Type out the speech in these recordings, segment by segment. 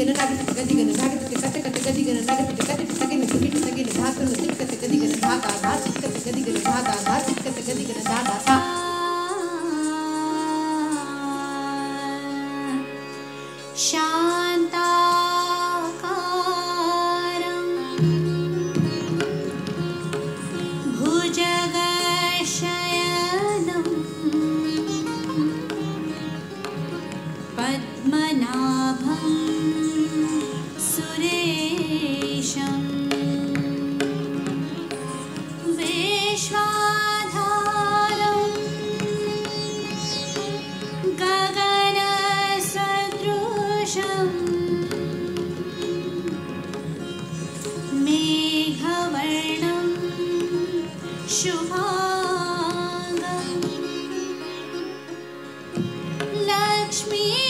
गण नागत गति गण नागत कत कत गति गण नागत कत कत गण सुमित गण धात सुमित कत गति गण धात आधात कत गति गण धात आधात touch me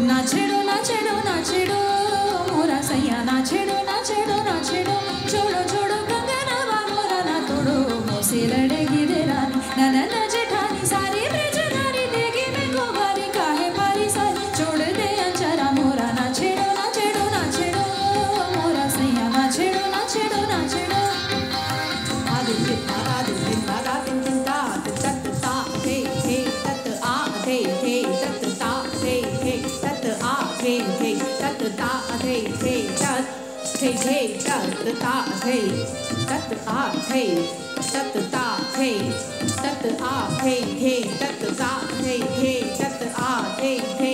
నాచెడు నాచెడు నాచెడు మోరా సయ్యా నాచెడు నాచెడు నాచెడు చూడు tat a the hey, hey, ta hey, hey, tat the the hey, ta the hey, a the hey, ta the hey, a the the hey, hey, the the tat hey, hey,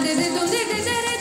de de de de de